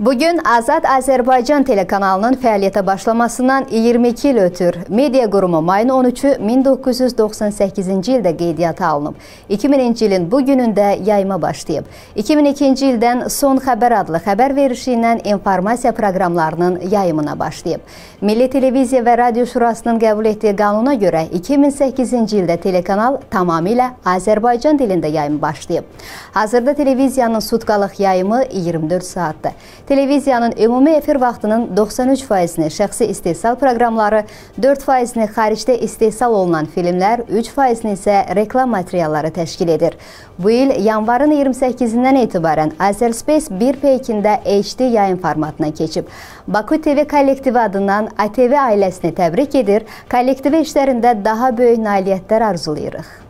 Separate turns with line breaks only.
Bugün Azad Azərbaycan telekanalının fəaliyyətə başlamasından 22 il ötür. Media qurumu mayın 13-ü 1998-ci ildə qeydiyyata alınıb. 2000-ci ilin bu günündə yayıma başlayıb. 2002-ci ildən Son Xəbər adlı xəbər verişi ilə informasiya proqramlarının yayımına başlayıb. Milli Televiziya və Radio Şurasının qəbul etdiyi qanuna görə 2008-ci ildə telekanal tamamilə Azərbaycan dilində yayım başlayıb. Hazırda televiziyanın sutkalıq yayımı 24 saatdır. Televiziyanın ümumi efir vaxtının 93%-ni şəxsi istehsal proqramları, 4%-ni xaricdə istehsal olunan filmlər, 3%-ni isə reklam materialları təşkil edir. Bu il yanvarın 28-dən etibarən Azərspace 1 peykində HD yayın formatına keçib. Baku TV kollektivi adından ATV ailəsini təbrik edir, kollektivi işlərində daha böyük nailiyyətlər arzulayırıq.